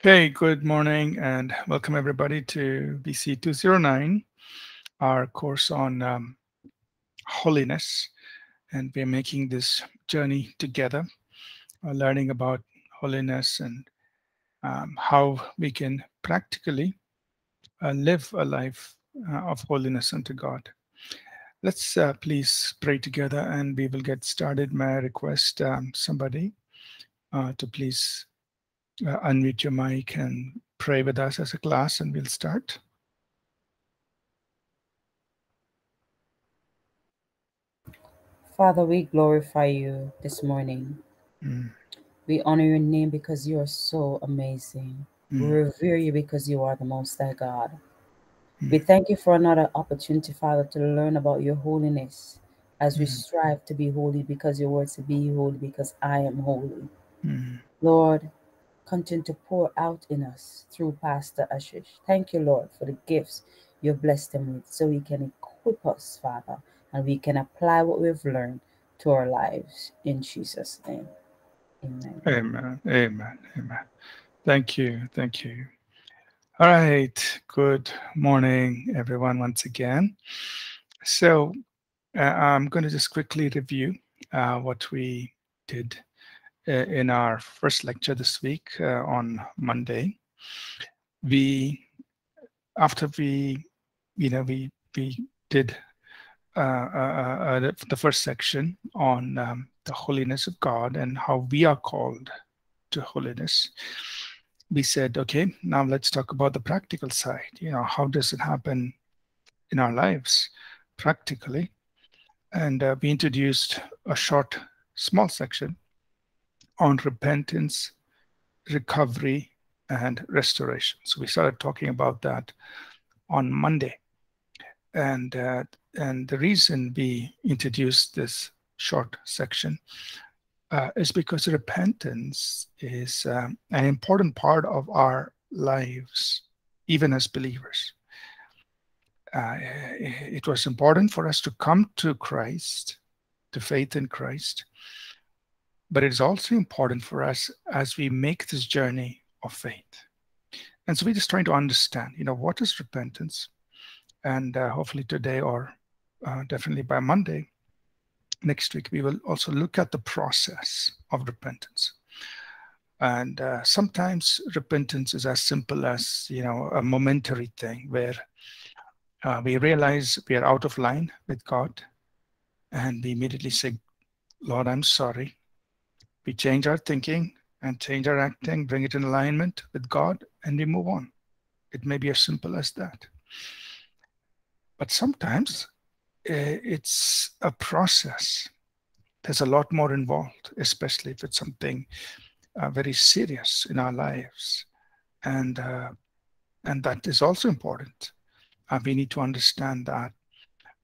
Okay, good morning and welcome everybody to BC 209, our course on um, holiness. And we're making this journey together, uh, learning about holiness and um, how we can practically uh, live a life uh, of holiness unto God. Let's uh, please pray together and we will get started. May I request um, somebody uh, to please uh, unmute your mic and pray with us as a class, and we'll start. Father, we glorify you this morning. Mm. We honor your name because you are so amazing. We Mm. revere you because you are the Most High God. Mm. We thank you for another opportunity, Father, to learn about your holiness as we Mm. strive to be holy because your word to be holy because I am holy. Mm. Lord, continue to pour out in us through Pastor Ashish. Thank you, Lord, for the gifts you've blessed him with so he can equip us, Father, and we can apply what we've learned to our lives. In Jesus' name. Amen. Amen. Amen. Amen. Thank you. Thank you. All right. Good morning, everyone, once again. So, uh, I'm going to just quickly review uh, what we did in our first lecture this week uh, on Monday. We, after we, you know, we we did uh, uh, uh, the, the first section on um, the holiness of God and how we are called to holiness. We said, okay, now let's talk about the practical side. You know, how does it happen in our lives practically? And uh, we introduced a short, small section on repentance, recovery, and restoration. So we started talking about that on Monday. And uh, and the reason we introduced this short section uh, is because repentance is um, an important part of our lives, even as believers. Uh, it was important for us to come to Christ, to faith in Christ, but it's also important for us as we make this journey of faith. And so we're just trying to understand, you know, what is repentance? And uh, hopefully today or uh, definitely by Monday next week, we will also look at the process of repentance. And uh, sometimes repentance is as simple as, you know, a momentary thing where uh, we realize we are out of line with God and we immediately say, Lord, I'm sorry. We change our thinking and change our acting, bring it in alignment with God, and we move on. It may be as simple as that. But sometimes uh, it's a process. There's a lot more involved, especially if it's something uh, very serious in our lives, and uh, and that is also important. Uh, we need to understand that,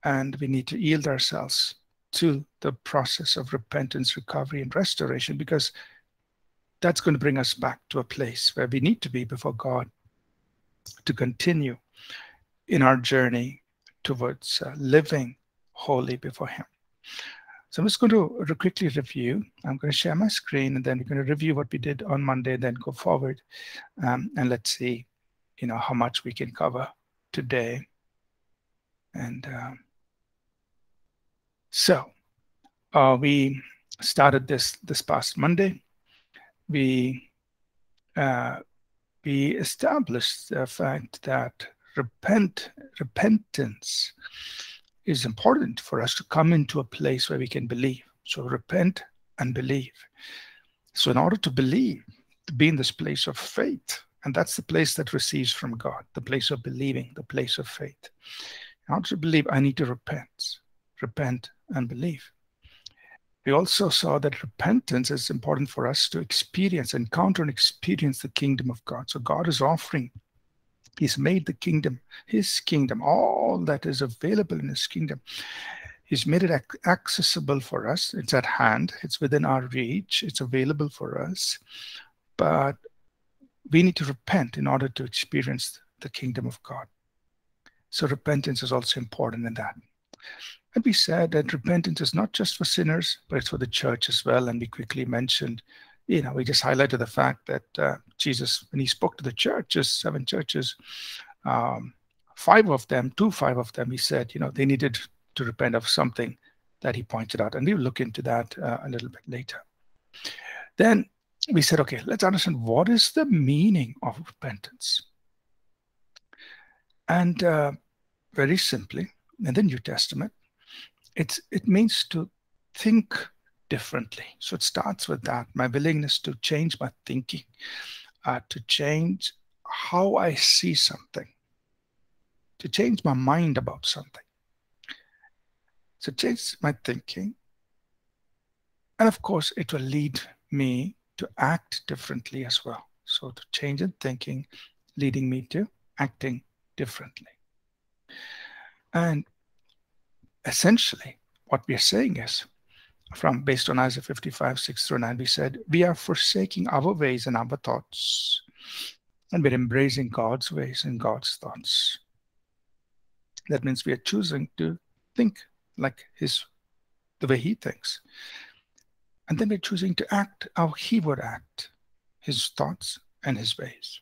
and we need to yield ourselves to the process of repentance, recovery, and restoration, because that's going to bring us back to a place where we need to be before God to continue in our journey towards uh, living holy before Him. So I'm just going to quickly review. I'm going to share my screen and then we're going to review what we did on Monday, then go forward. Um, and let's see, you know, how much we can cover today. And um, so uh, we started this this past Monday. We uh, we established the fact that repent repentance is important for us to come into a place where we can believe. So repent and believe. So in order to believe, to be in this place of faith, and that's the place that receives from God, the place of believing, the place of faith. In order to believe, I need to repent, repent and believe. We also saw that repentance is important for us to experience, encounter, and experience the kingdom of God. So God is offering He's made the kingdom, his kingdom, all that is available in his kingdom. He's made it ac- accessible for us. It's at hand, it's within our reach, it's available for us. But we need to repent in order to experience the kingdom of God. So repentance is also important in that. And we said that repentance is not just for sinners, but it's for the church as well. And we quickly mentioned you know, we just highlighted the fact that uh, Jesus, when he spoke to the churches, seven churches, um, five of them, two, five of them, he said, you know, they needed to repent of something that he pointed out. And we'll look into that uh, a little bit later. Then we said, okay, let's understand what is the meaning of repentance. And uh, very simply, in the New Testament, it's it means to think differently. So it starts with that my willingness to change my thinking, uh, to change how I see something, to change my mind about something. So change my thinking. And of course, it will lead me to act differently as well. So to change in thinking, leading me to acting differently. And essentially, what we are saying is, from based on Isaiah 55, 6 through 9, we said, we are forsaking our ways and our thoughts, and we're embracing God's ways and God's thoughts. That means we are choosing to think like his the way he thinks. And then we're choosing to act how he would act, his thoughts and his ways.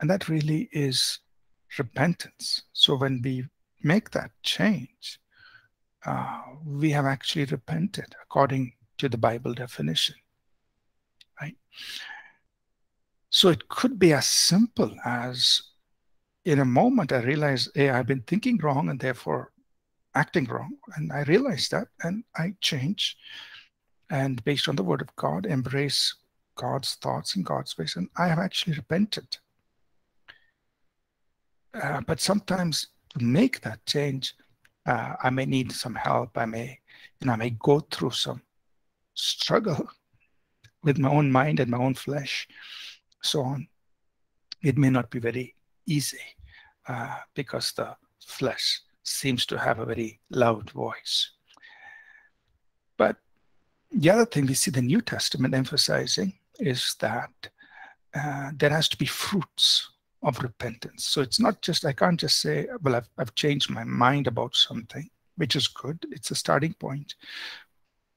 And that really is repentance. So when we make that change, uh, we have actually repented according to the Bible definition. Right? So it could be as simple as in a moment I realize, hey, I've been thinking wrong and therefore acting wrong. And I realize that and I change and based on the word of God, embrace God's thoughts and God's ways. And I have actually repented. Uh, but sometimes to make that change, uh, I may need some help. I may, know, I may go through some struggle with my own mind and my own flesh, so on. It may not be very easy uh, because the flesh seems to have a very loud voice. But the other thing we see the New Testament emphasizing is that uh, there has to be fruits of repentance. So it's not just, I can't just say, well, I've, I've changed my mind about something, which is good. It's a starting point.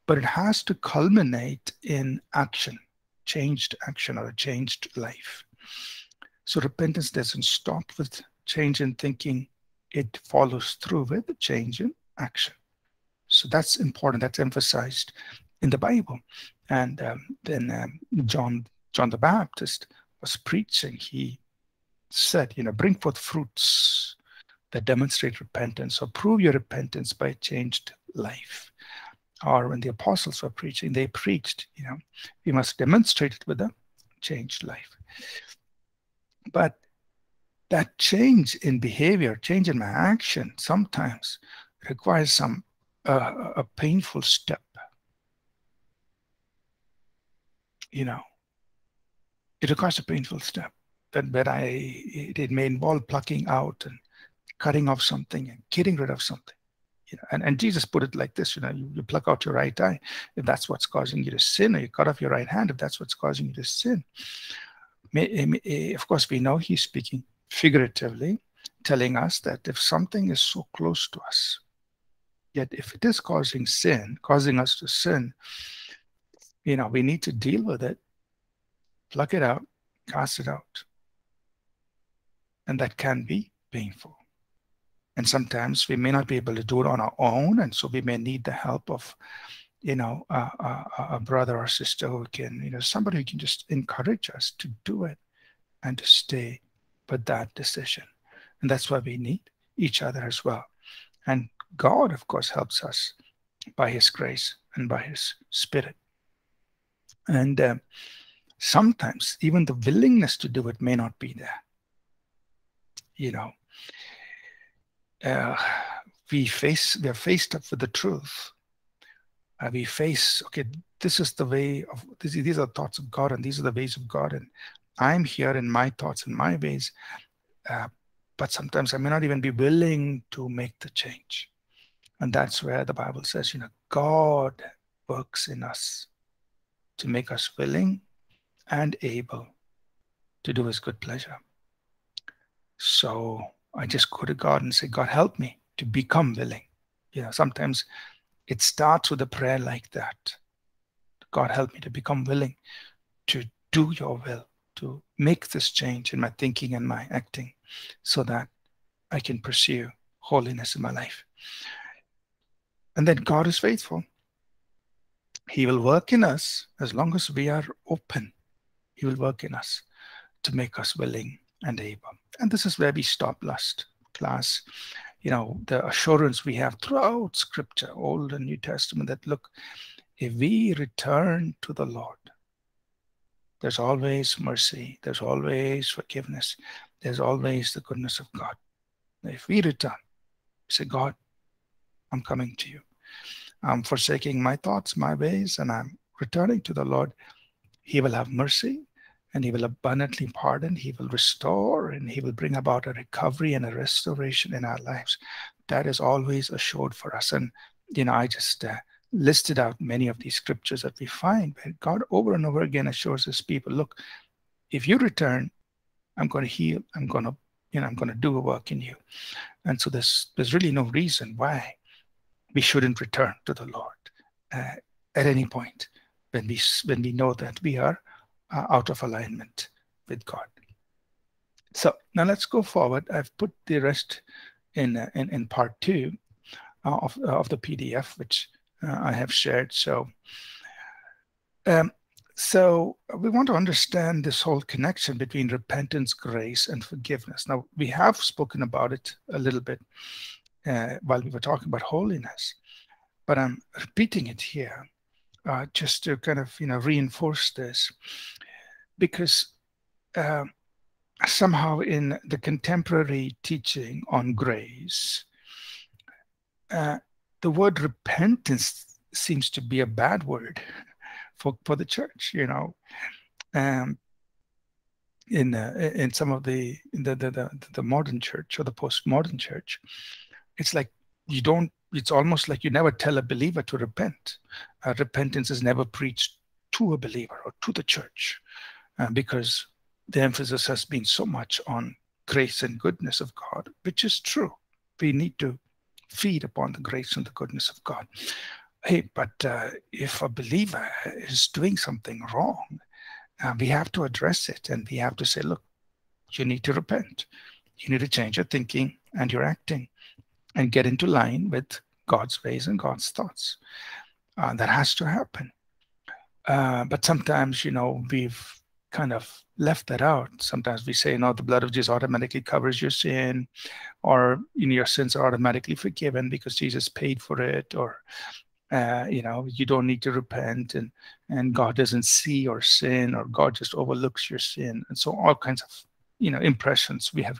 But it has to culminate in action, changed action or a changed life. So repentance doesn't stop with change in thinking, it follows through with change in action. So that's important, that's emphasized in the Bible. And um, then um, John John the Baptist was preaching. He said, you know, bring forth fruits that demonstrate repentance or prove your repentance by a changed life. Or when the apostles were preaching, they preached, you know, we must demonstrate it with a changed life. But that change in behavior, change in my action, sometimes requires some uh, a painful step. You know, it requires a painful step that where I it, it, may involve plucking out and cutting off something and getting rid of something. You know, and, and Jesus put it like this, you know, you, you pluck out your right eye if that's what's causing you to sin, or you cut off your right hand if that's what's causing you to sin. Eh, eh, of course, we know he's speaking figuratively, telling us that if something is so close to us, yet if it is causing sin, causing us to sin, you know, we need to deal with it, pluck it out, cast it out. And that can be painful. And sometimes we may not be able to do it on our own. And so we may need the help of, you know, a, a, a brother or sister who can, you know, somebody who can just encourage us to do it and to stay with that decision. And that's why we need each other as well. And God, of course, helps us by His grace and by His Spirit. And uh, sometimes even the willingness to do it may not be there you know, uh, we face we are faced up with the truth. Uh, we face okay, this is the way of this, these are the thoughts of God, and these are the ways of God, and I'm here in my thoughts and my ways. Uh, but sometimes I may not even be willing to make the change. And that's where the Bible says, you know, God works in us to make us willing and able to do his good pleasure. So I just go to God and say, God, help me to become willing. You know, sometimes it starts with a prayer like that. God, help me to become willing to do your will, to make this change in my thinking and my acting so that I can pursue holiness in my life. And then God is faithful. He will work in us as long as we are open. He will work in us to make us willing and able. And this is where we stop last class. You know, the assurance we have throughout Scripture, Old and New Testament, that look, if we return to the Lord, there's always mercy, there's always forgiveness, there's always the goodness of God. If we return, say, God, I'm coming to you. I'm forsaking my thoughts, my ways, and I'm returning to the Lord. He will have mercy and He will abundantly pardon. He will restore and He will bring about a recovery and a restoration in our lives. That is always assured for us. And, you know, I just uh, listed out many of these scriptures that we find where God over and over again assures his people, look, if you return, I'm going to heal, I'm going to, you know, I'm going to do a work in you. And so there's there's really no reason why we shouldn't return to the Lord uh, at any point when we when we know that we are uh, out of alignment with God. So now let's go forward. I've put the rest in uh, in, in part two uh, of of the PDF, which uh, I have shared. So, um, so we want to understand this whole connection between repentance, grace, and forgiveness. Now, we have spoken about it a little bit uh, while we were talking about holiness, but I'm repeating it here uh, just to kind of you know reinforce this, because uh, somehow in the contemporary teaching on grace, uh, the word repentance seems to be a bad word for, for the church, you know. Um, in uh, in some of the, the the, the the modern church or the postmodern church, it's like you don't. It's almost like you never tell a believer to repent. Uh, repentance is never preached to a believer or to the church, uh, because the emphasis has been so much on grace and goodness of God, which is true. We need to feed upon the grace and the goodness of God. Hey, but uh, if a believer is doing something wrong, uh, we have to address it and we have to say, look, you need to repent. You need to change your thinking and your acting and get into line with God's ways and God's thoughts. Uh, that has to happen. Uh, but sometimes, you know, we've kind of left that out. Sometimes we say, no, the blood of Jesus automatically covers your sin, or you know, your sins are automatically forgiven because Jesus paid for it, or uh, you know, you don't need to repent, and and God doesn't see your sin, or God just overlooks your sin, and so all kinds of you know impressions we have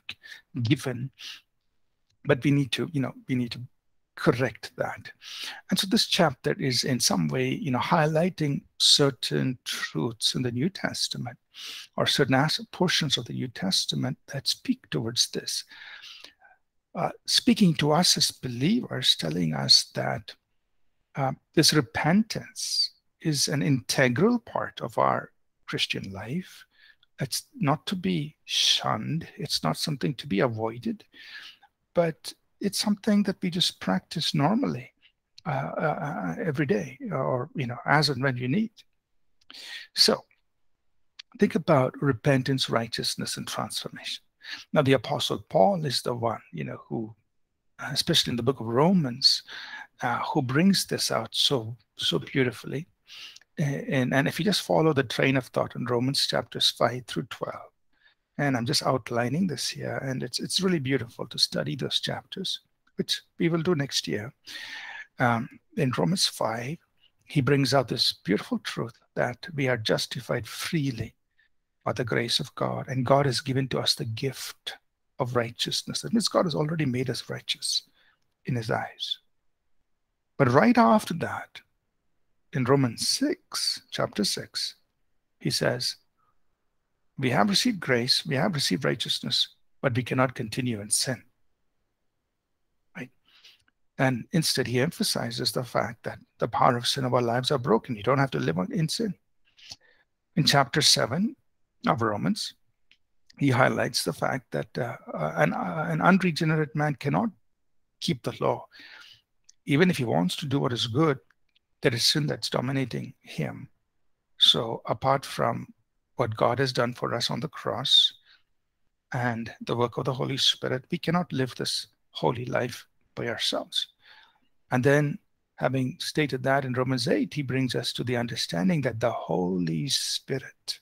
given. But we need to, you know, we need to correct that. And so this chapter is in some way, you know, highlighting certain truths in the New Testament or certain portions of the New Testament that speak towards this. Uh, speaking to us as believers, telling us that uh, this repentance is an integral part of our Christian life. It's not to be shunned, it's not something to be avoided, but it's something that we just practice normally uh, uh, every day or you know as and when you need. So think about repentance righteousness and transformation. Now the apostle paul is the one you know who especially in the book of romans uh, who brings this out so so beautifully. And and if you just follow the train of thought in romans chapters 5 through 12 and I'm just outlining this here. And it's, it's really beautiful to study those chapters, which we will do next year. Um, in Romans 5, he brings out this beautiful truth that we are justified freely by the grace of God. And God has given to us the gift of righteousness. That means God has already made us righteous in his eyes. But right after that, in Romans 6, chapter 6, he says, we have received grace, we have received righteousness, but we cannot continue in sin. Right? And instead, he emphasizes the fact that the power of sin of our lives are broken. You don't have to live in sin. In chapter 7 of Romans, he highlights the fact that uh, uh, an, uh, an unregenerate man cannot keep the law. Even if he wants to do what is good, there is sin that's dominating him So, apart from what God has done for us on the cross and the work of the Holy Spirit, we cannot live this holy life by ourselves. And then, having stated that in Romans 8, he brings us to the understanding that the Holy Spirit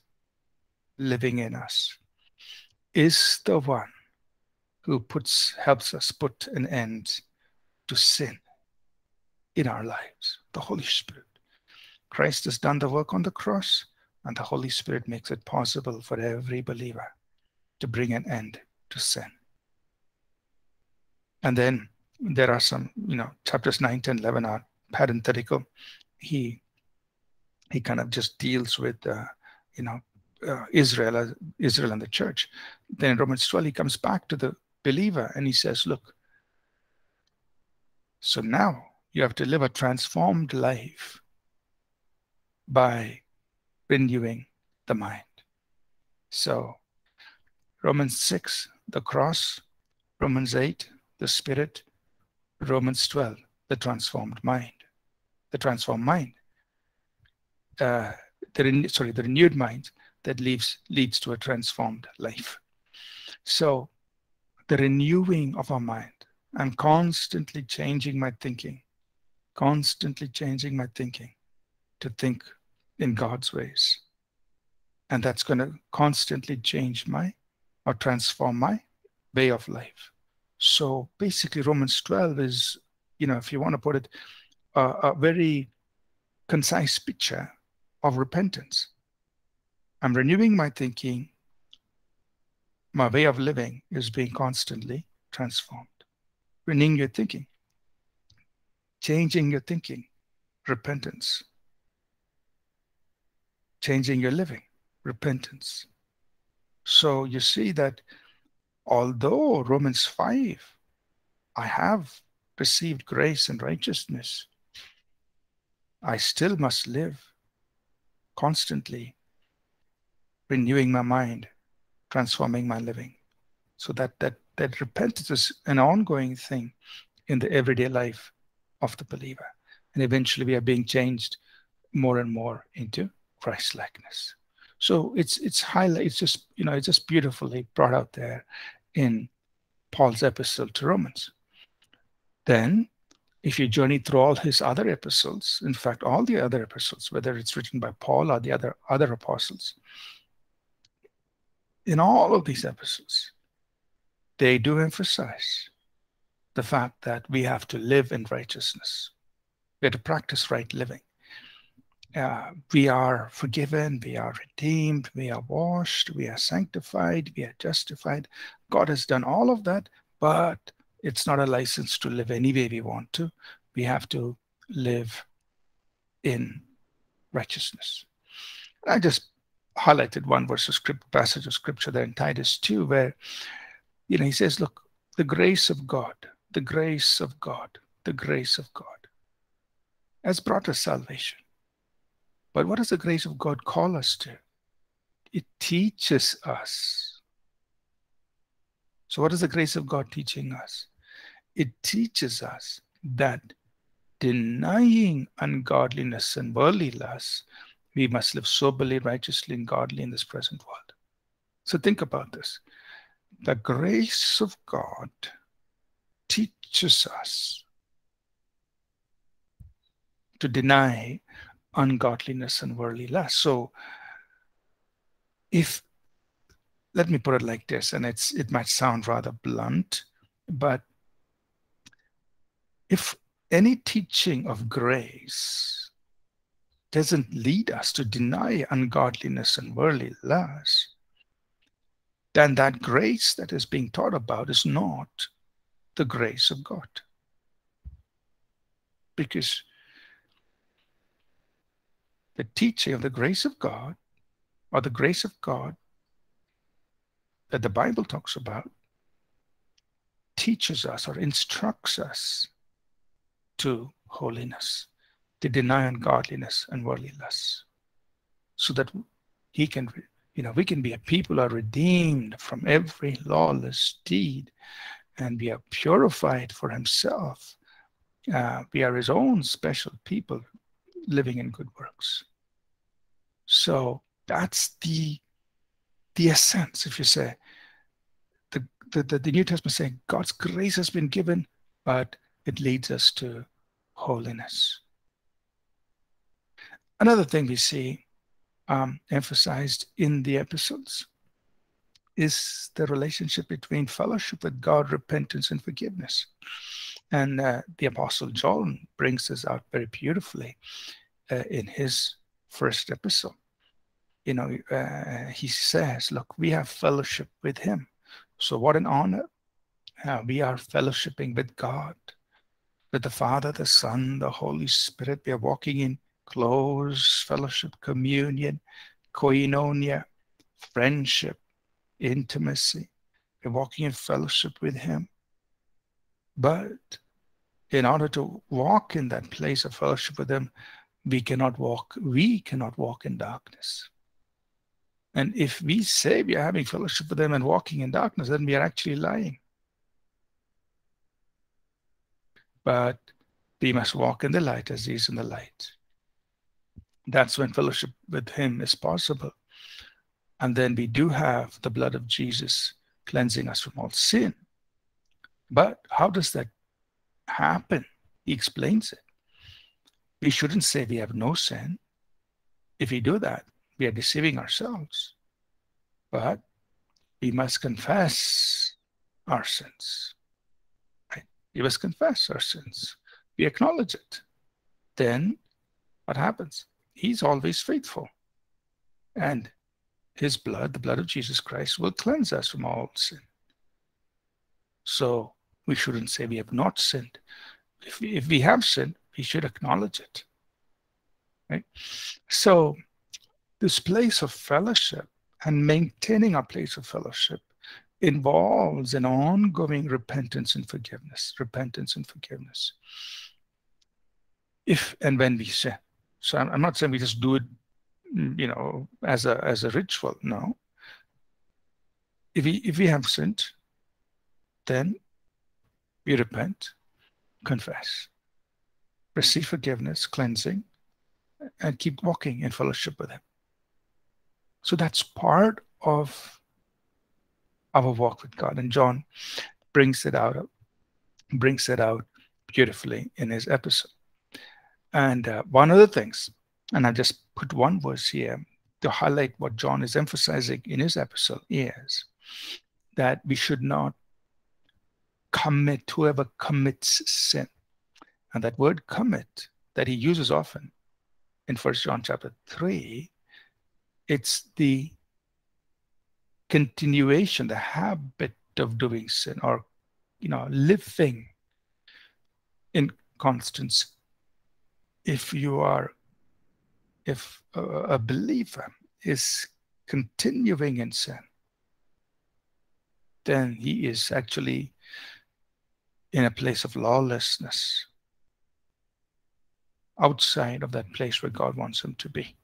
living in us is the one who puts helps us put an end to sin in our lives the holy spirit christ has done the work on the cross and the holy spirit makes it possible for every believer to bring an end to sin and then there are some you know chapters 9 10 11 are parenthetical he he kind of just deals with uh, you know uh, Israel, uh, Israel and the church. Then in Romans 12, he comes back to the believer and he says, Look, so now you have to live a transformed life by renewing the mind. So Romans 6, the cross, Romans 8, the spirit, Romans 12, the transformed mind. The transformed mind. Uh, the, sorry, the renewed mind that leads, leads to a transformed life. So the renewing of our mind, I'm constantly changing my thinking, constantly changing my thinking to think in God's ways. And that's going to constantly change my or transform my way of life. So basically, Romans 12 is, you know, if you want to put it, uh, a very concise picture of repentance. I'm renewing my thinking. My way of living is being constantly transformed. Renewing your thinking, changing your thinking, repentance. Changing your living, repentance. So you see that although Romans 5, I have received grace and righteousness, I still must live constantly renewing my mind, transforming my living. So that that that repentance is an ongoing thing in the everyday life of the believer. And eventually we are being changed more and more into Christ likeness. So it's it's highlight it's just you know it's just beautifully brought out there in Paul's epistle to Romans. Then if you journey through all his other epistles, in fact, all the other epistles, whether it's written by Paul or the other other apostles, in all of these epistles, they do emphasize the fact that we have to live in righteousness. We have to practice right living. Uh, we are forgiven, we are redeemed, we are washed, we are sanctified, we are justified. God has done all of that, but it's not a license to live any way we want to. We have to live in righteousness. I just highlighted one verse of script, passage of scripture there in Titus 2, where you know he says, Look, the grace of God, the grace of God, the grace of God has brought us salvation. But what does the grace of God call us to? It teaches us. So, what is the grace of God teaching us? It teaches us that denying ungodliness and worldly lusts, we must live soberly, righteously, and godly in this present world. So think about this. The grace of God teaches us to deny ungodliness and worldly lust. So if let me put it like this, and it's it might sound rather blunt, but if any teaching of grace doesn't lead us to deny ungodliness and worldly lust, then that grace that is being taught about is not the grace of God. Because the teaching of the grace of God, or the grace of God that the Bible talks about, teaches us or instructs us to holiness to deny ungodliness and worldly so that he can, you know, we can be a people are redeemed from every lawless deed, and we are purified for himself. Uh, we are his own special people living in good works. So that's the the essence, if you say. The, the, the, the New Testament saying God's grace has been given, but it leads us to holiness. Another thing we see um, emphasized in the epistles is the relationship between fellowship with God, repentance, and forgiveness. And uh, the Apostle John brings this out very beautifully uh, in his first epistle. You know, uh, he says, Look, we have fellowship with him. So, what an honor. Uh, we are fellowshipping with God, with the Father, the Son, the Holy Spirit. We are walking in close fellowship, communion, koinonia, friendship, intimacy. We're walking in fellowship with Him. But in order to walk in that place of fellowship with Him, we cannot walk, we cannot walk in darkness. And if we say we are having fellowship with Him and walking in darkness, then we are actually lying. But we must walk in the light as He is in the light. That's when fellowship with Him is possible. And then we do have the blood of Jesus cleansing us from all sin. But how does that happen? He explains it. We shouldn't say we have no sin. If we do that, we are deceiving ourselves. But we must confess our sins. Right? We must confess our sins. We acknowledge it. Then what happens? He's always faithful. And his blood, the blood of Jesus Christ, will cleanse us from all sin. So we shouldn't say we have not sinned. If we, if we have sinned, we should acknowledge it. Right? So this place of fellowship and maintaining our place of fellowship involves an ongoing repentance and forgiveness, repentance and forgiveness. If and when we sin. So I'm, I'm not saying we just do it Mm, you know, as a as a ritual. No. If we if we have sinned, then we repent, confess, receive forgiveness, cleansing, and keep walking in fellowship with Him. So that's part of our walk with God. And John brings it out, brings it out beautifully in his epistle. And uh, one of the things and I just put one verse here to highlight what John is emphasizing in his epistle is that we should not commit, whoever commits sin. And that word commit that he uses often in First John chapter 3, it's the continuation, the habit of doing sin or, you know, living in constance. If you are if a, a believer is continuing in sin, then he is actually in a place of lawlessness outside of that place where God wants him to be.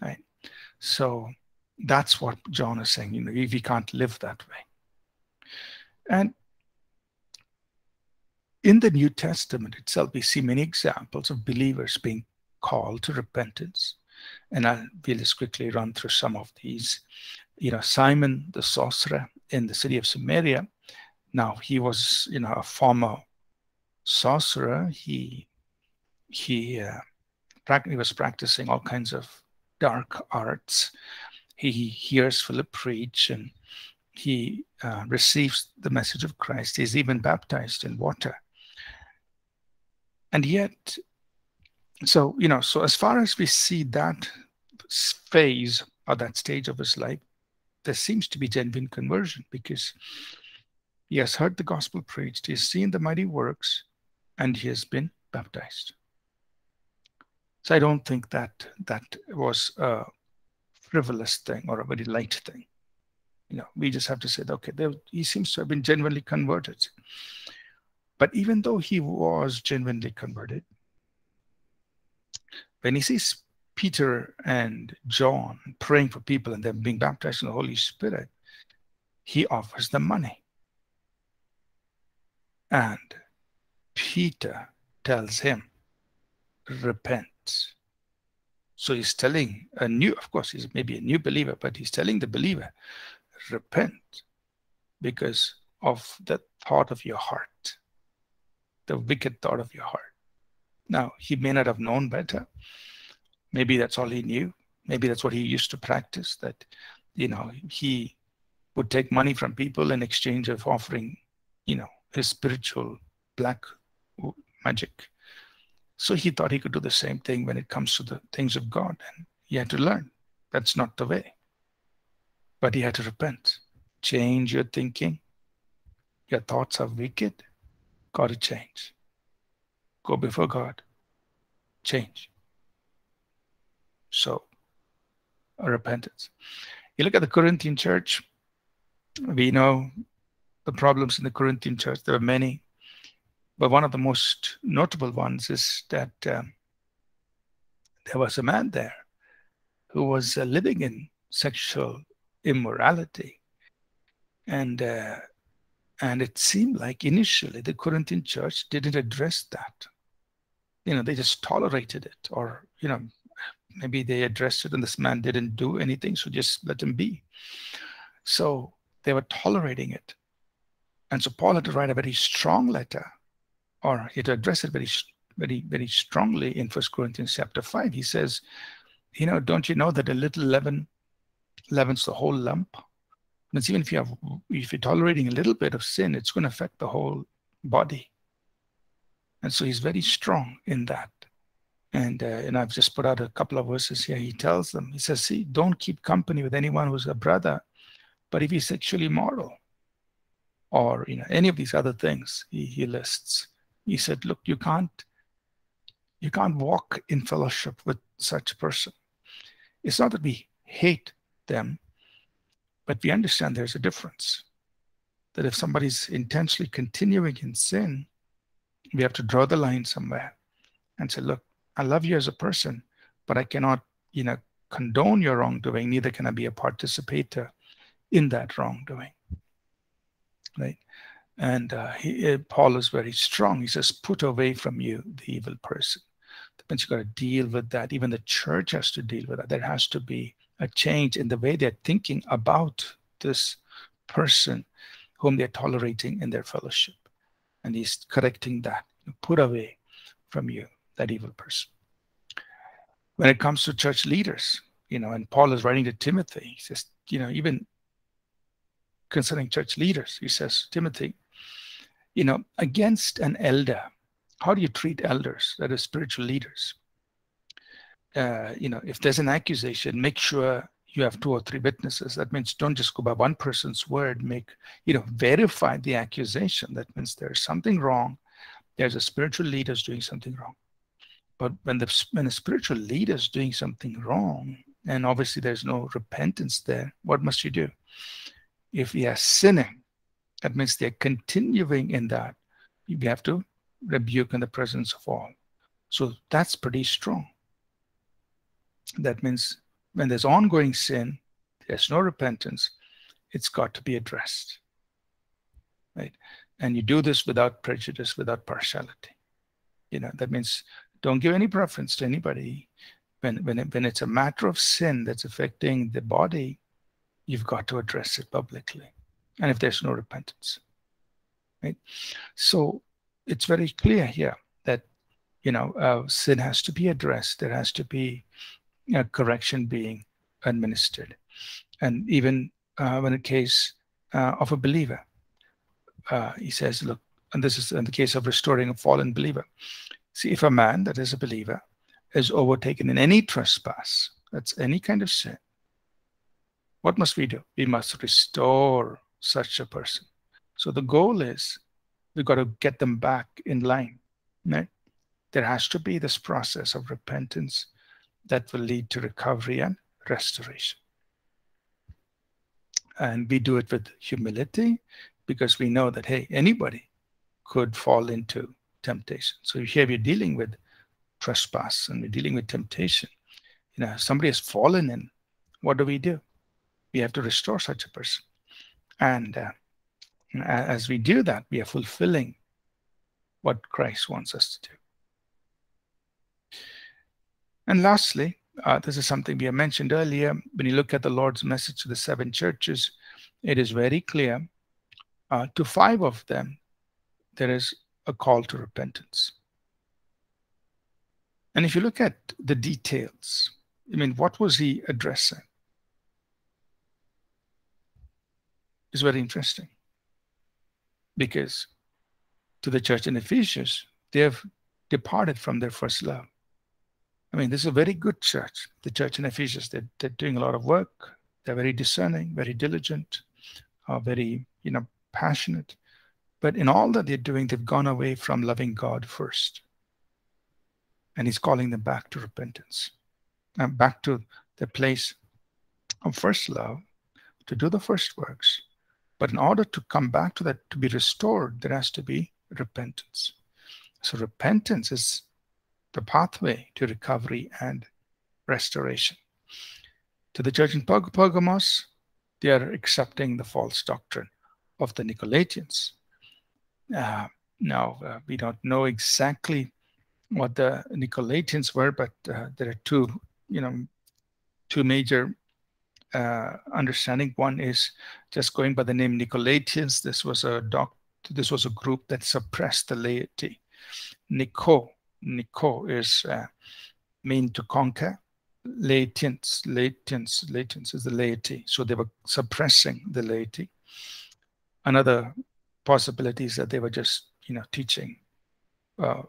Right? So that's what John is saying. You know, we can't live that way. And in the New Testament itself, we see many examples of believers being called to repentance. And I will just quickly run through some of these. You know, Simon the sorcerer in the city of Samaria. Now he was, you know, a former sorcerer. He he uh, he was practicing all kinds of dark arts. He hears Philip preach and he uh, receives the message of Christ. He's even baptized in water. And yet, so you know so as far as we see that phase or that stage of his life there seems to be genuine conversion because he has heard the gospel preached he has seen the mighty works and he has been baptized. So i don't think that that was a frivolous thing or a very light thing. You know we just have to say okay there, he seems to have been genuinely converted. But even though he was genuinely converted when he sees Peter and John praying for people and them being baptized in the Holy Spirit, he offers them money. And Peter tells him, repent. So he's telling a new, of course, he's maybe a new believer, but he's telling the believer, repent because of the thought of your heart, the wicked thought of your heart. Now, he may not have known better. Maybe that's all he knew. Maybe that's what he used to practice, that, you know, he would take money from people in exchange of offering, you know, his spiritual black magic. So he thought he could do the same thing when it comes to the things of God. And he had to learn. That's not the way. But he had to repent. Change your thinking. Your thoughts are wicked. Got to change. Go before God. Change. So, repentance. You look at the Corinthian church, we know the problems in the Corinthian church. There are many. But one of the most notable ones is that um, there was a man there who was uh, living in sexual immorality. And uh, and it seemed like initially the Corinthian church didn't address that. You know, they just tolerated it, or you know, maybe they addressed it and this man didn't do anything, so just let him be. So they were tolerating it. And so Paul had to write a very strong letter or he had to address it very, very, very strongly in First Corinthians chapter 5. He says, you know, don't you know that a little leaven leavens the whole lump? And even if you have, if you're tolerating a little bit of sin, it's going to affect the whole body. And so he's very strong in that. And, uh, and I've just put out a couple of verses here. He tells them, he says, see, don't keep company with anyone who's a brother, but if he's sexually immoral, or you know any of these other things he, he lists he said, look, you can't, you can't walk in fellowship with such a person. It's not that we hate them, but we understand there's a difference. That if somebody's intentionally continuing in sin, we have to draw the line somewhere and say, look, I love you as a person, but I cannot, you know, condone your wrongdoing, neither can I be a participator in that wrongdoing. Right? And uh, he, uh, Paul is very strong. He says, put away from you the evil person. That means you've got to deal with that. Even the church has to deal with that. There has to be a change in the way they're thinking about this person whom they're tolerating in their fellowship. And he's correcting that. Put away from you that evil person. When it comes to church leaders, you know, and Paul is writing to Timothy, he says, you know, even concerning church leaders, he says, Timothy, you know, against an elder. How do you treat elders, that are spiritual leaders? Uh, you know, if there's an accusation, make sure you have two or three witnesses. That means don't just go by one person's word. Make, you know, verify the accusation. That means there's something wrong. There's a spiritual leader doing something wrong. But when the when a spiritual leader is doing something wrong, and obviously there's no repentance there, what must you do? If he are sinning, that means they're continuing in that. We have to rebuke in the presence of all. So that's pretty strong. That means when there's ongoing sin, there's no repentance, it's got to be addressed. Right? And you do this without prejudice, without partiality. You know, that means don't give any preference to anybody. When, when, it, when it's a matter of sin that's affecting the body, you've got to address it publicly and if there's no repentance right? So it's very clear here that you know uh, sin has to be addressed there has to be a correction being administered. And even uh, when a case uh, of a believer uh, he says look and this is in the case of restoring a fallen believer see if a man that is a believer is overtaken in any trespass that's any kind of sin what must we do we must restore such a person. So the goal is we've got to get them back in line. Right? There has to be this process of repentance that will lead to recovery and restoration. And we do it with humility because we know that, hey, anybody could fall into temptation. So here we're dealing with trespass and we're dealing with temptation. You know, somebody has fallen in, what do we do? We have to restore such a person. And uh, as we do that, we are fulfilling what Christ wants us to do. And lastly, uh, this is something we have mentioned earlier. When you look at the Lord's message to the seven churches, it is very clear. Uh, to five of them, there is a call to repentance. And if you look at the details, I mean, what was he addressing? It's very interesting because to the church in Ephesus, they have departed from their first love. I mean, this is a very good church, the church in Ephesus. They're, they're doing a lot of work. They're very discerning, very diligent, are very, you know, passionate. But in all that they're doing, they've gone away from loving God first. And he's calling them back to repentance and back to the place of first love to do the first works. But in order to come back to that, to be restored, there has to be repentance. So repentance is the pathway to recovery and restoration. To the church in Pergamos, they are accepting the false doctrine of the Nicolaitans. Uh, now, uh, we don't know exactly what the Nicolaitans were, but uh, there are two, you know, two major uh, understanding. One is just going by the name Nicolaitans. This was a doc, this was a group that suppressed the laity. Nico, Nico is uh, mean to conquer. Laitans, Laitans, Laitans is the laity. So they were suppressing the laity. Another possibility is that they were just, you know, teaching uh,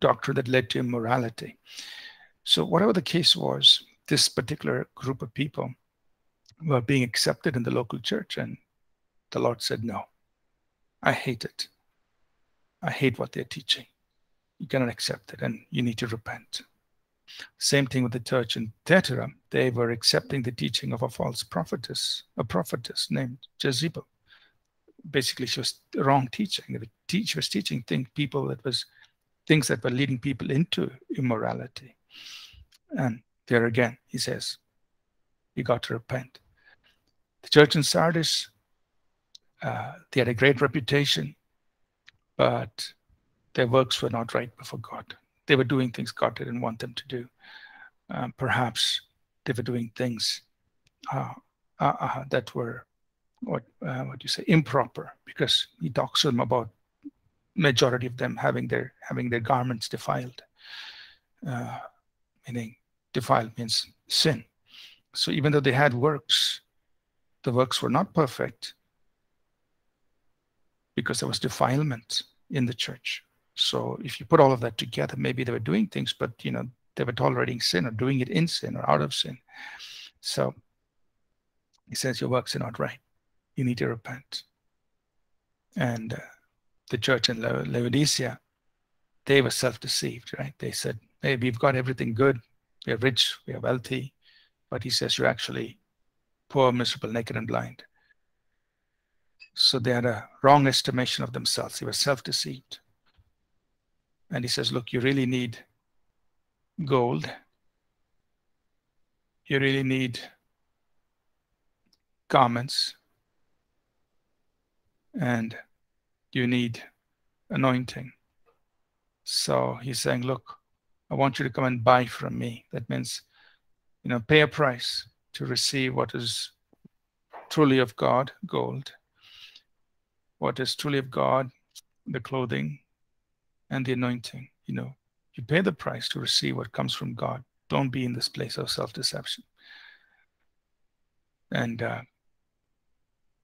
doctrine that led to immorality. So whatever the case was, this particular group of people were being accepted in the local church, and the Lord said, "No, I hate it. I hate what they're teaching. You cannot accept it, and you need to repent." Same thing with the church in Thyatira. They were accepting the teaching of a false prophetess, a prophetess named Jezebel. Basically, she was wrong teaching. She was teaching things, people that was things that were leading people into immorality. And there again, he says, you got to repent. The church in Sardis, uh, they had a great reputation, but their works were not right before God they were doing things God didn't want them to do. Um, perhaps they were doing things uh, uh, uh, that were what uh, what you say improper because he talks to them about majority of them having their having their garments defiled, uh, meaning defiled means sin. So even though they had works, the works were not perfect because there was defilement in the church. So if you put all of that together, maybe they were doing things, but you know they were tolerating sin or doing it in sin or out of sin. So he says your works are not right. You need to repent. And uh, the church in Laodicea, they were self-deceived, right? They said, "Hey, we've got everything good. We're rich. We are wealthy," but he says you're actually poor, miserable, naked, and blind. So they had a wrong estimation of themselves. They were self-deceived. And he says, look, you really need gold. You really need garments. And you need anointing. So he's saying, look, I want you to come and buy from me. That means, you know, pay a price to receive what is truly of God, gold. What is truly of God, the clothing, and the anointing. You know, you pay the price to receive what comes from God. Don't be in this place of self deception. And uh,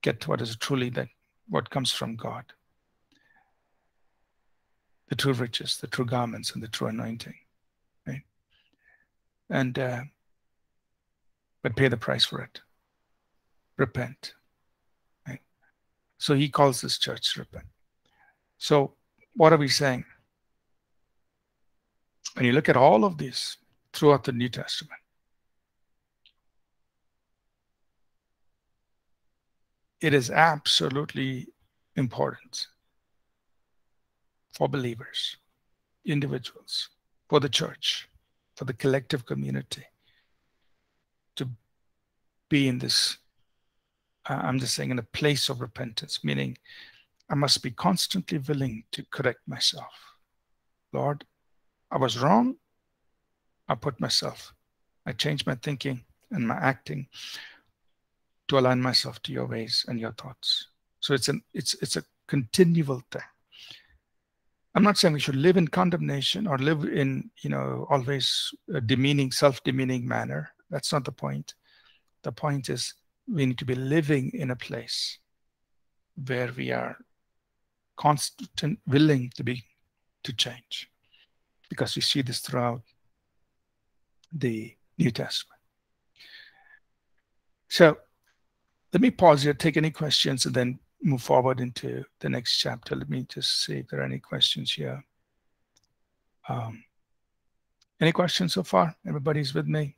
get what is truly that what comes from God the true riches, the true garments, and the true anointing. Right? And uh, but pay the price for it. Repent. Right? So he calls this church repent. So what are we saying? When you look at all of this throughout the New Testament, it is absolutely important for believers, individuals, for the church, for the collective community be in this, uh, I'm just saying, in a place of repentance, meaning I must be constantly willing to correct myself. Lord, I was wrong. I put myself I change my thinking and my acting to align myself to your ways and your thoughts. So it's an it's it's a continual thing. I'm not saying we should live in condemnation or live in, you know, always a demeaning, self-demeaning manner. That's not the point. The point is we need to be living in a place where we are constant willing to be to change because we see this throughout the New Testament. So let me pause here, take any questions, and then move forward into the next chapter. Let me just see if there are any questions here. Um, any questions so far? Everybody's with me?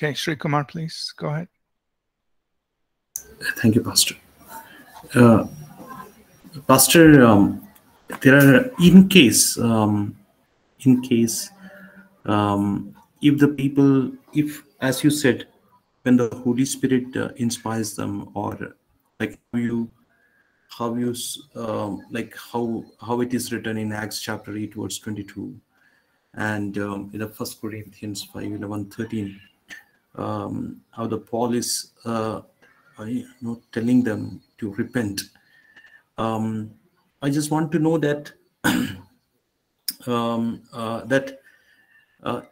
Okay, Sri Kumar, please go ahead. Thank you, Pastor. Uh, Pastor, um, there are in case, um, in case, um, if the people, if as you said, when the Holy Spirit uh, inspires them, or like how you, how you, um, like how how it is written in Acts chapter eight, verse twenty-two, and um, in the First Corinthians 5, 11, 13, um, how the Paul is, uh, you know, telling them to repent um, I just want to know that um, uh, that uh,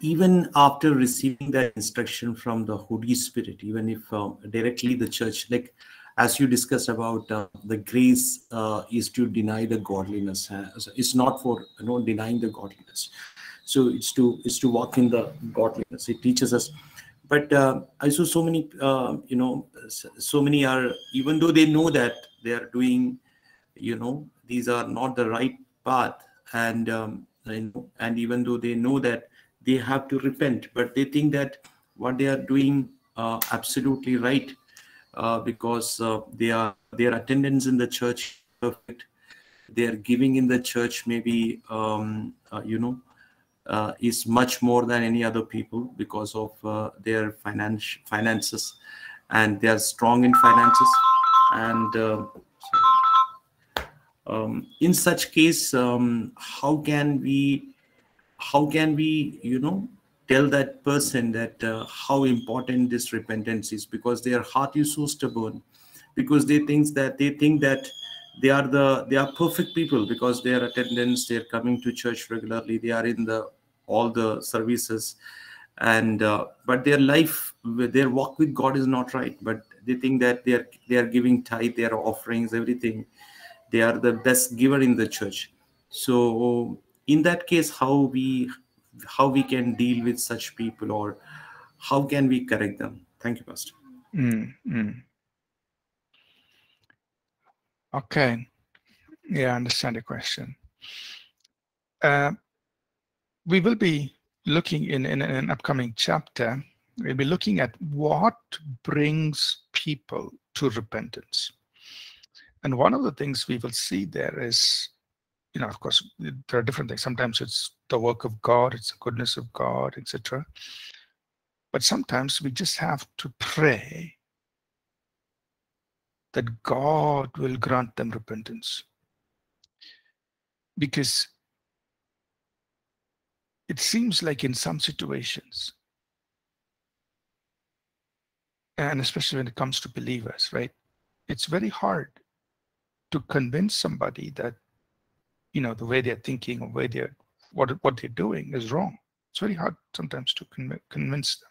even after receiving that instruction from the Holy Spirit, even if uh, directly the church, like as you discussed about uh, the grace uh, is to deny the godliness. It's not for you know denying the godliness. So it's to it's to walk in the godliness. It teaches us but uh, i saw so many uh, you know so many are even though they know that they are doing you know these are not the right path and um, and even though they know that they have to repent but they think that what they are doing uh, absolutely right uh, because uh, they are their attendance in the church perfect. They are giving in the church maybe um, uh, you know uh, is much more than any other people because of uh, their finance finances. And they are strong in finances. And uh, um, in such case um, how can we how can we you know tell that person that uh, how important this repentance is? Because their heart is so stubborn. Because they think that they think that they are the they are perfect people because their attendance they're coming to church regularly they are in the all the services. And uh, but their life their walk with god is not right. But they think that they are they are giving tithe their offerings everything. They are the best giver in the church. So in that case how we how we can deal with such people or how can we correct them? Thank you pastor. Mm, mm. okay. Yeah i understand the question. Uh, we will be looking in, in, an upcoming chapter, we'll be looking at what brings people to repentance. And one of the things we will see there is, you know, of course, there are different things. Sometimes it's the work of God, it's the goodness of God, etc. But sometimes we just have to pray that God will grant them repentance. Because it seems like in some situations, and especially when it comes to believers, right? It's very hard to convince somebody that, you know, the way they're thinking or way they're what what they're doing is wrong. It's very hard sometimes to con- convince them.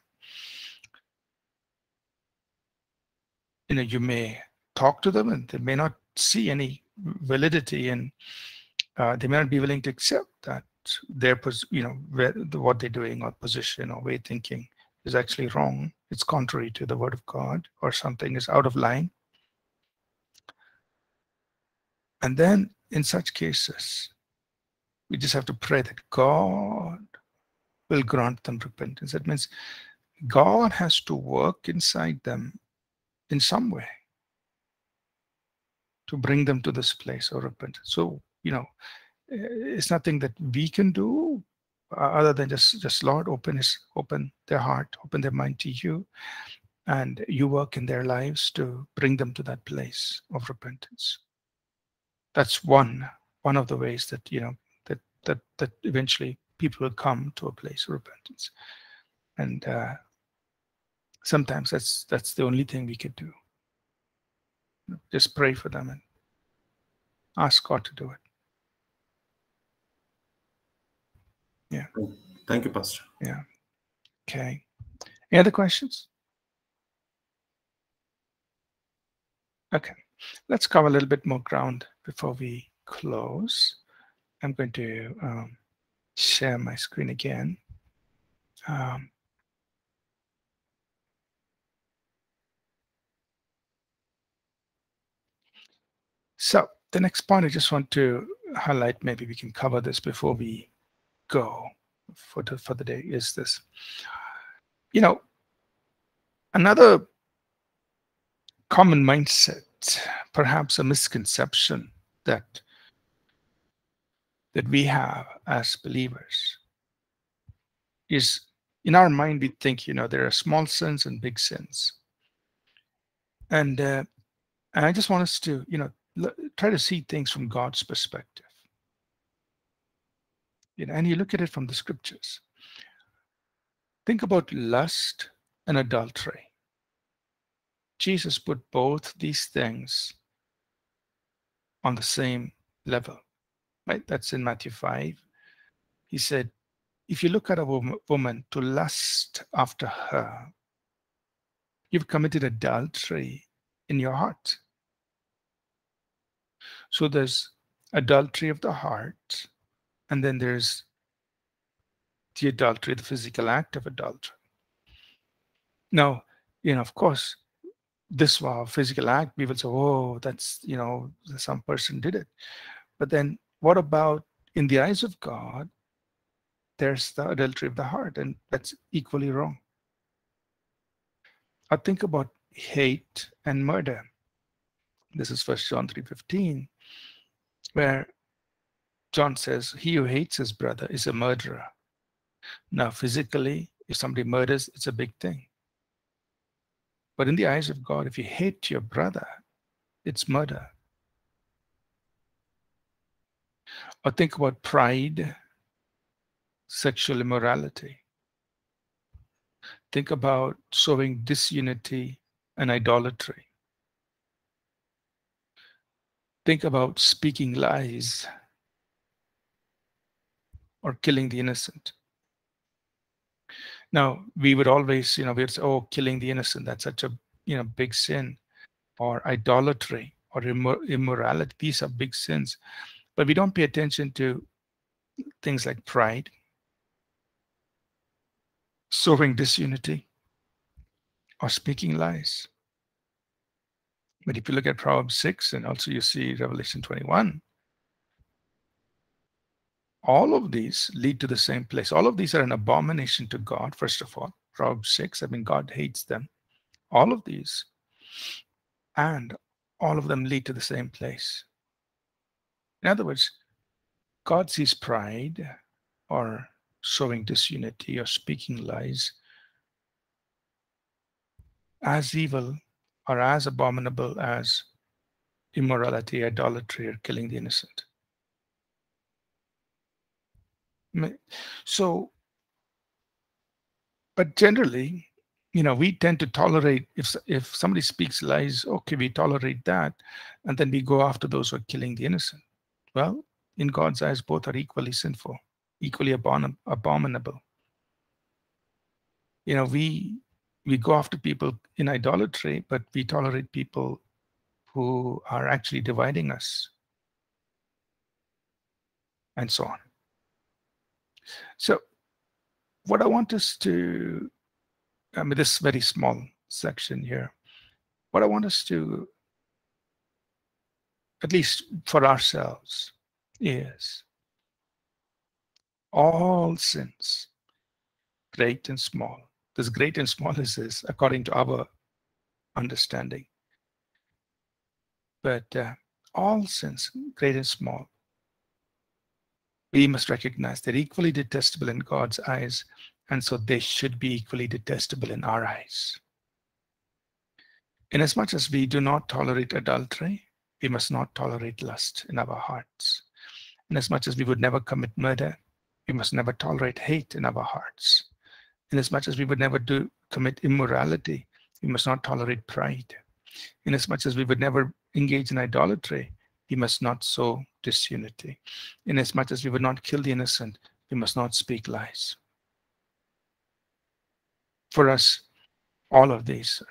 You know, you may talk to them and they may not see any validity and uh, they may not be willing to accept that their you know where, what they're doing or position or way thinking is actually wrong. It's contrary to the word of god or something is out of line. And then in such cases we just have to pray that god will grant them repentance. That means god has to work inside them in some way to bring them to this place of repentance. So you know it's nothing that we can do other than just just Lord, open his open their heart, open their mind to you, and you work in their lives to bring them to that place of repentance. That's one one of the ways that you know that that that eventually people will come to a place of repentance, and uh, sometimes that's that's the only thing we could do. Just pray for them and ask God to do it. Yeah. Thank you, Pastor. Yeah. Okay. Any other questions? Okay. Let's cover a little bit more ground before we close. I'm going to um, share my screen again. Um, so the next point I just want to highlight, maybe we can cover this before we go for the, for the day is this. You know, another common mindset, perhaps a misconception that that we have as believers is in our mind we think you know there are small sins and big sins and uh, and i just want us to you know try to see things from god's perspective you know, and you look at it from the scriptures. Think about lust and adultery. Jesus put both these things on the same level, right? That's in Matthew 5. He said, if you look at a woman to lust after her, you've committed adultery in your heart. So there's adultery of the heart, and then there's the adultery, the physical act of adultery. Now, you know, of course, this wow, physical act, will say, oh, that's, you know, some person did it. But then what about in the eyes of God, there's the adultery of the heart, and that's equally wrong. I think about hate and murder. This is First John 3.15, where John says, He who hates his brother is a murderer. Now, physically, if somebody murders, it's a big thing. But in the eyes of God, if you hate your brother, it's murder. Or think about pride, sexual immorality. Think about sowing disunity and idolatry. Think about speaking lies or killing the innocent. Now, we would always, you know, we'd say, oh, killing the innocent, that's such a, you know, big sin. Or idolatry or immorality, these are big sins. But we don't pay attention to things like pride, sowing disunity, or speaking lies. But if you look at Proverbs 6 and also you see Revelation 21, all of these lead to the same place. All of these are an abomination to God, first of all. Proverbs 6, I mean, God hates them. All of these. And all of them lead to the same place. In other words, God sees pride or sowing disunity or speaking lies as evil or as abominable as immorality, idolatry, or killing the innocent. So, but generally, you know, we tend to tolerate if if somebody speaks lies, okay, we tolerate that, and then we go after those who are killing the innocent. Well, in God's eyes, both are equally sinful, equally abom abominable. You know, we we go after people in idolatry, but we tolerate people who are actually dividing us, and so on. So what I want us to, I mean, this very small section here, what I want us to, at least for ourselves, is all sins, great and small. This great and small is this according to our understanding. But uh, all sins, great and small, we must recognize they're equally detestable in God's eyes, and so they should be equally detestable in our eyes. Inasmuch as much as we do not tolerate adultery, we must not tolerate lust in our hearts. Inasmuch as we would never commit murder, we must never tolerate hate in our hearts. Inasmuch as we would never do commit immorality, we must not tolerate pride. Inasmuch as we would never engage in idolatry, we must not sow disunity. Inasmuch as we would not kill the innocent, we must not speak lies. For us, all of these,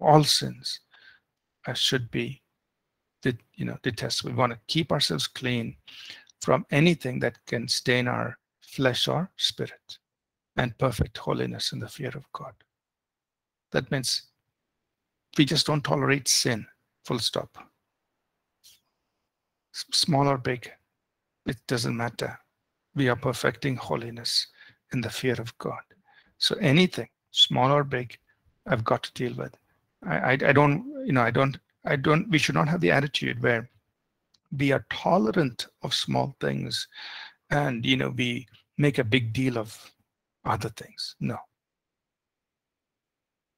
all sins, uh, should be, you know, detestable. We want to keep ourselves clean from anything that can stain our flesh or spirit, and perfect holiness in the fear of God. That means we just don't tolerate sin, full stop. Small or big, it doesn't matter. We are perfecting holiness in the fear of God. So anything, small or big, I've got to deal with. I, I, I don't, you know, I don't, I don't, we should not have the attitude where we are tolerant of small things and, you know, we make a big deal of other things. No.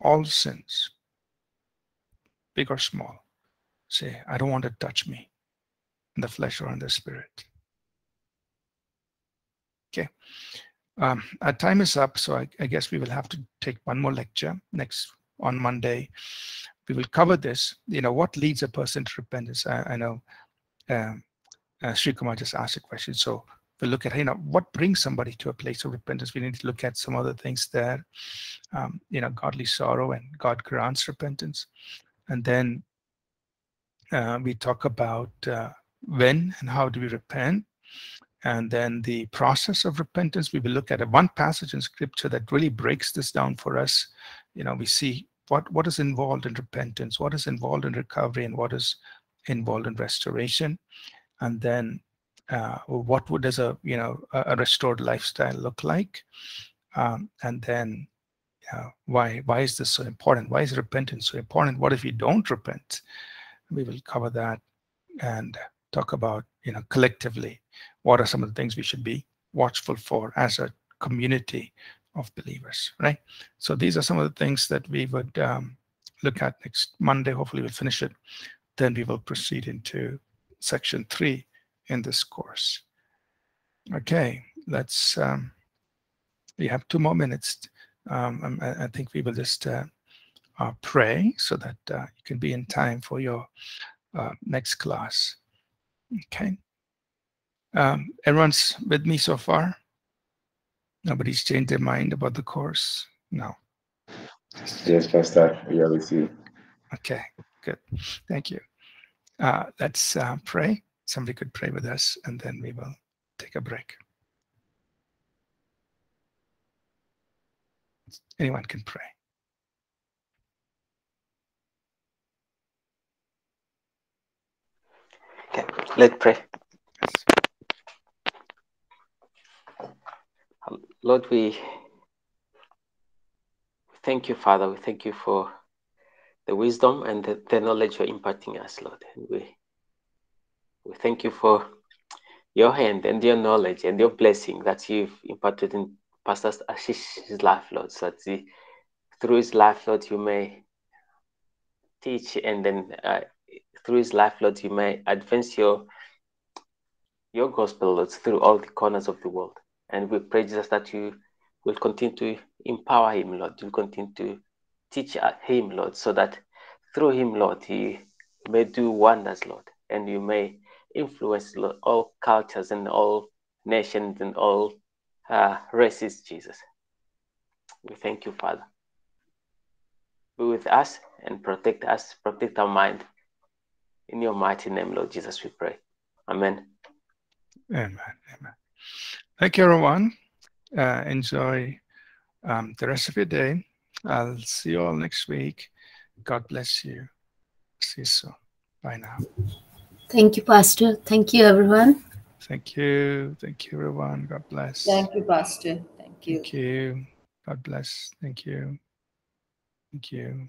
All sins, big or small, say, I don't want to touch me in the flesh or in the spirit. Okay. Um, our time is up, so I, I, guess we will have to take one more lecture next on Monday. We will cover this. You know, what leads a person to repentance? I, I know um, uh, Sri Kumar just asked a question, so we'll look at you know what brings somebody to a place of repentance. We need to look at some other things there. Um, you know, godly sorrow and God grants repentance, and then uh, we talk about uh, when and how do we repent. And then the process of repentance we will look at a one passage in scripture that really breaks this down for us. You know we see what what is involved in repentance what is involved in recovery and what is involved in restoration. And then uh, what would does a you know a restored lifestyle look like? Um, and then uh, why why is this so important? Why is repentance so important? What if you don't repent? We will cover that. And talk about you know collectively what are some of the things we should be watchful for as a community of believers, right? So these are some of the things that we would um, look at next Monday. Hopefully we'll finish it. Then we will proceed into section three in this course. Okay, let's, um, we have two more minutes. Um, I, I, think we will just uh, uh, pray so that uh, you can be in time for your uh, next class. Okay. Um, everyone's with me so far? Nobody's changed their mind about the course? No. Yes, Pastor. Yeah, we see. Okay, good. Thank you. Uh, let's uh, pray. Somebody could pray with us, and then we will take a break. Anyone can pray. Let's pray. Lord, we thank you, Father. We thank you for the wisdom and the, the knowledge you're imparting us, Lord. And we we thank you for your hand and your knowledge and your blessing that you've imparted in Pastor Ashish's life, Lord, so that he, through his life, Lord, you may teach and then uh, through his life, Lord, you may advance your your gospel, Lord, through all the corners of the world. And we pray, Jesus, that you will continue to empower him, Lord. You'll continue to teach him, Lord, so that through him, Lord, he may do wonders, Lord, and you may influence Lord, all cultures and all nations and all uh, races, Jesus. We thank you, Father. Be with us and protect us, protect our mind. In your mighty name, Lord Jesus, we pray. Amen. Amen. Amen. Thank you, everyone. Uh, enjoy um, the rest of your day. I'll see you all next week. God bless you. See you soon. Bye now. Thank you, Pastor. Thank you, everyone. Thank you. Thank you, everyone. God bless. Thank you, Pastor. Thank you. Thank you. God bless. Thank you. Thank you.